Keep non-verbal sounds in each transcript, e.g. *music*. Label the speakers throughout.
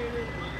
Speaker 1: We're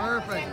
Speaker 2: Perfect.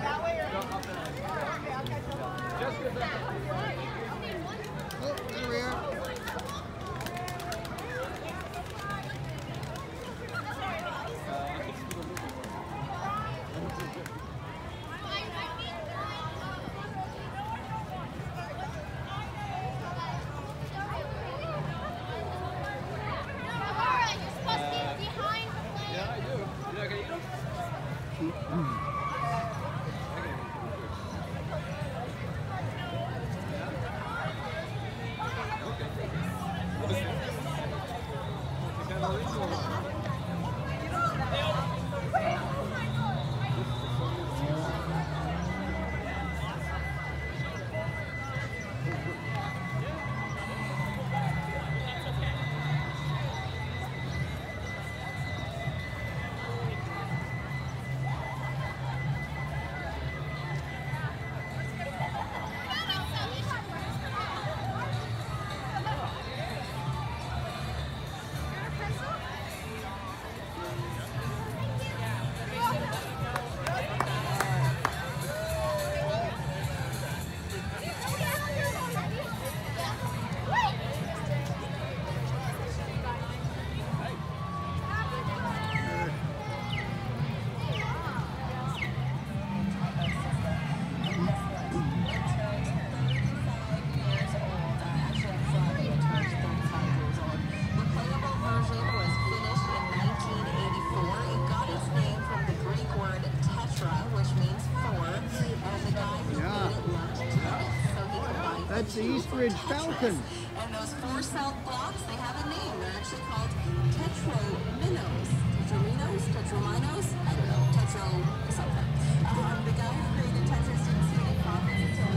Speaker 2: The Eastridge Falcon.
Speaker 3: And those four cell blocks, they have a name. They're actually called tetrominos. Tetrominos? Tetrominos? I don't know. Tetro something. Um, the guy who created Tetris didn't see any until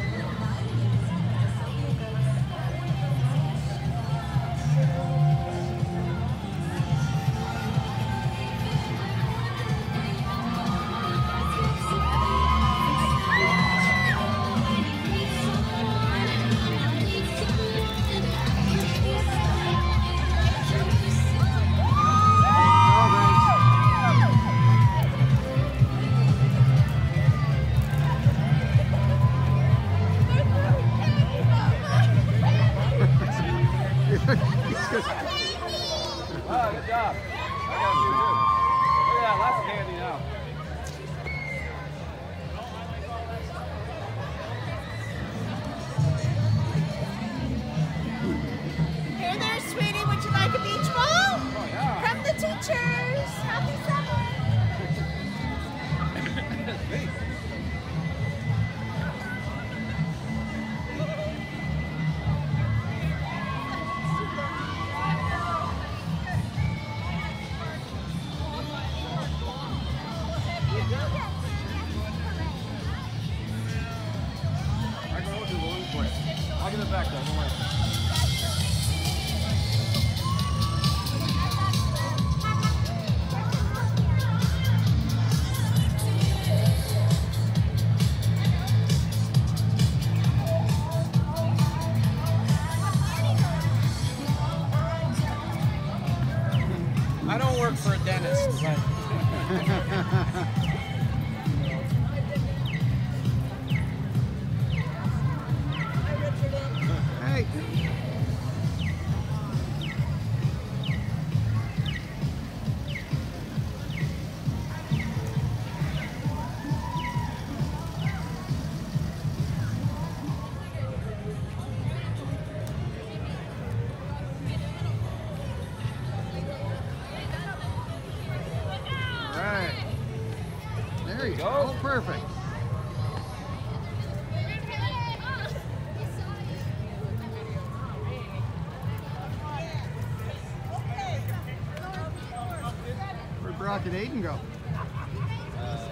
Speaker 1: Wow, oh, good job. I got you too. Look at that, lots of candy now. Back though, don't worry.
Speaker 4: I don't work for a dentist, but *laughs*
Speaker 3: Oh, perfect. Where'd Brock and Aiden go? Uh,